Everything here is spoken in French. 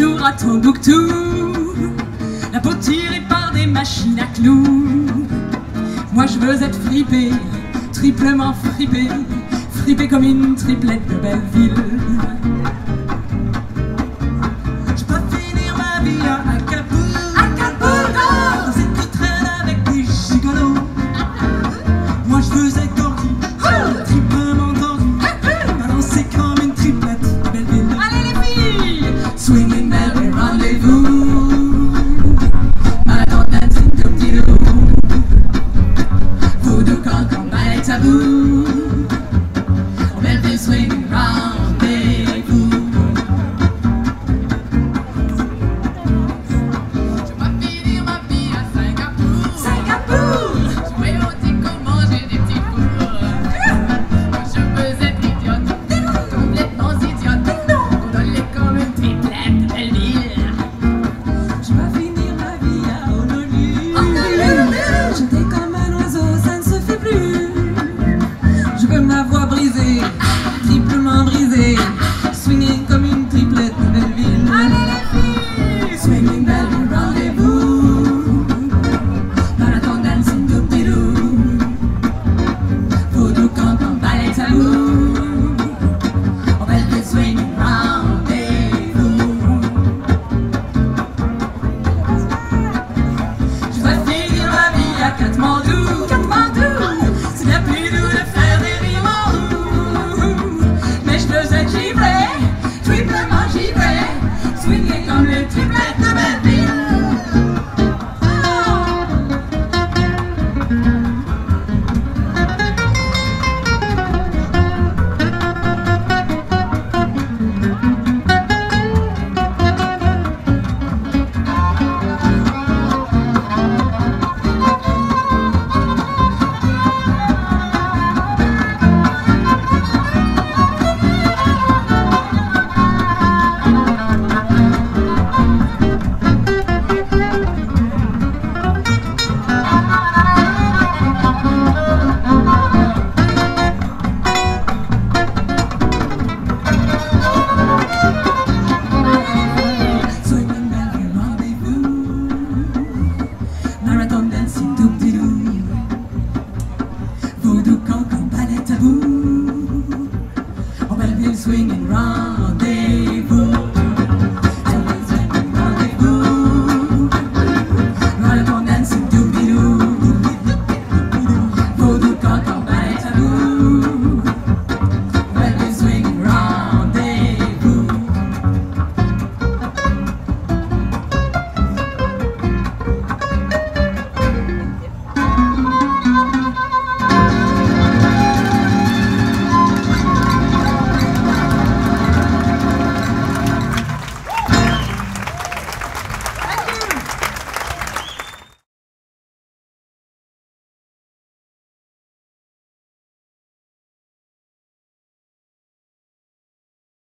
à Tombouctou, la peau tirée par des machines à clous. Moi je veux être fripée, triplement fripée, fripée comme une triplette de Belleville. Katmandu. Come on, compare. Oh, baby, swinging round.